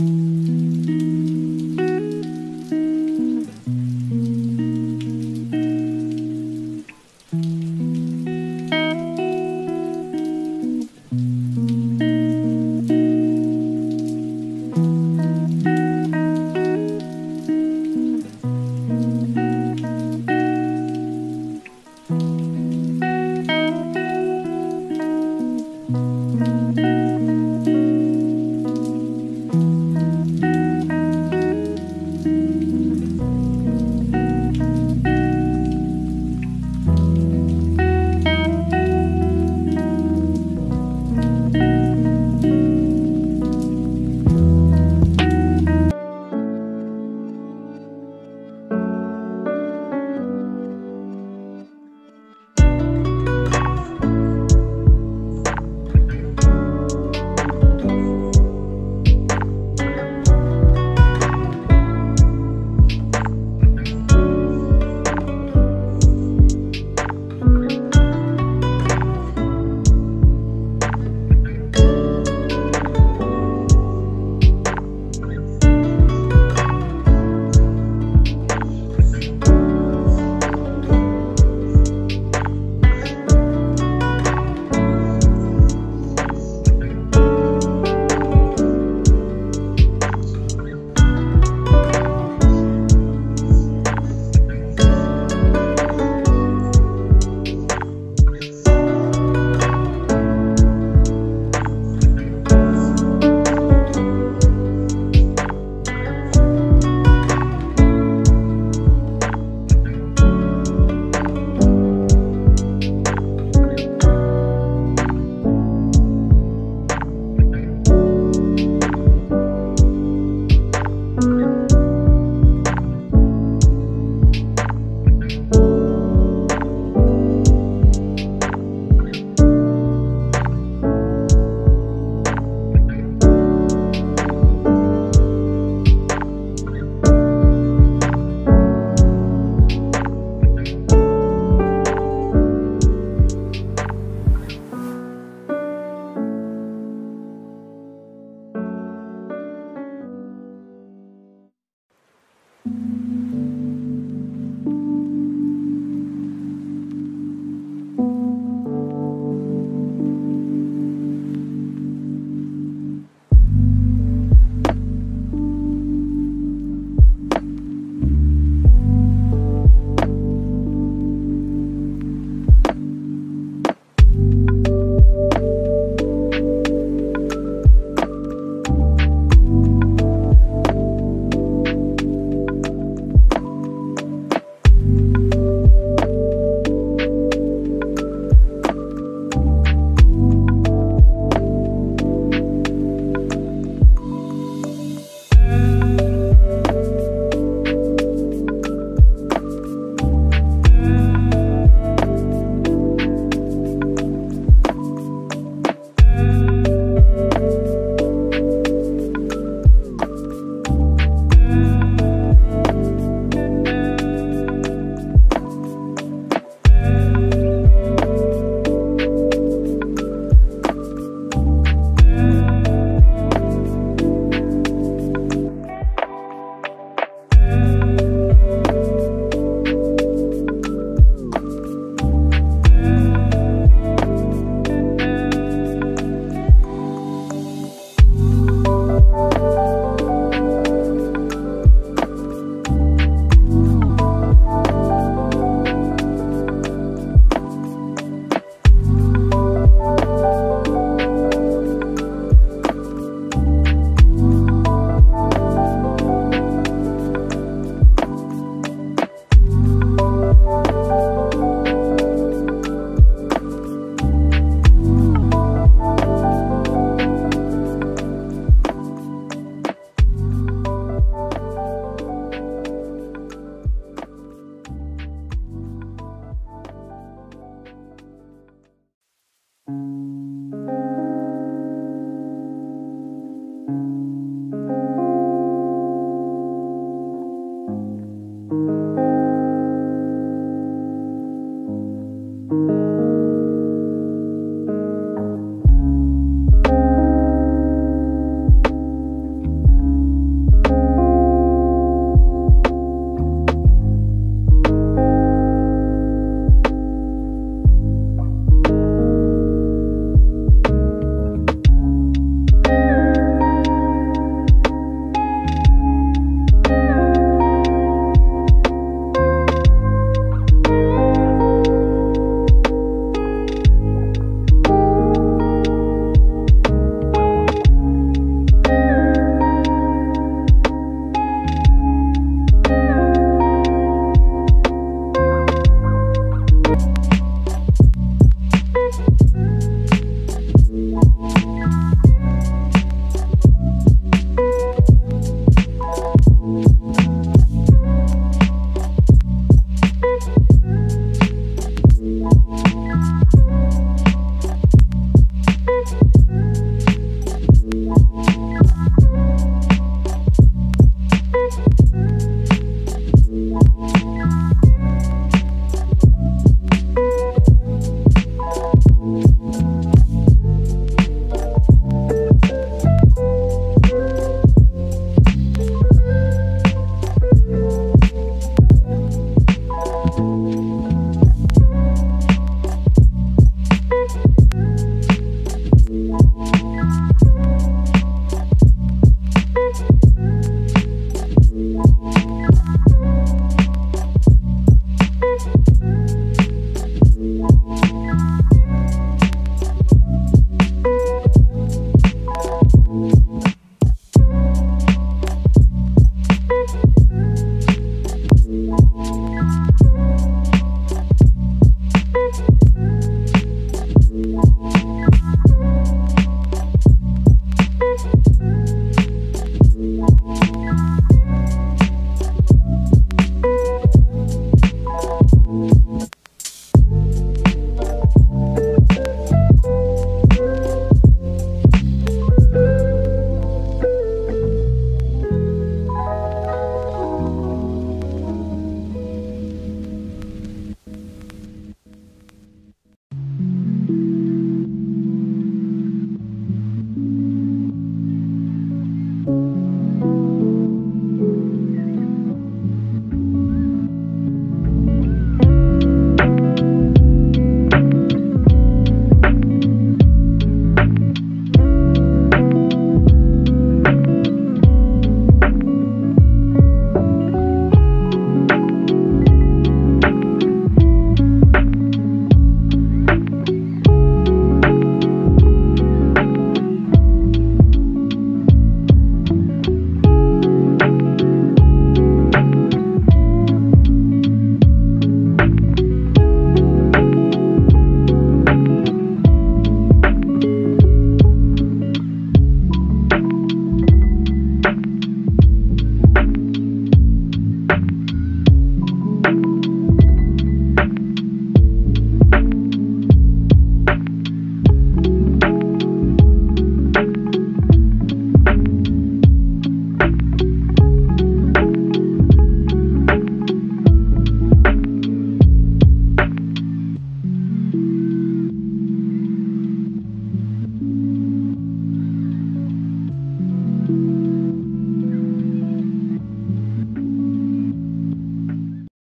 Mm-hmm.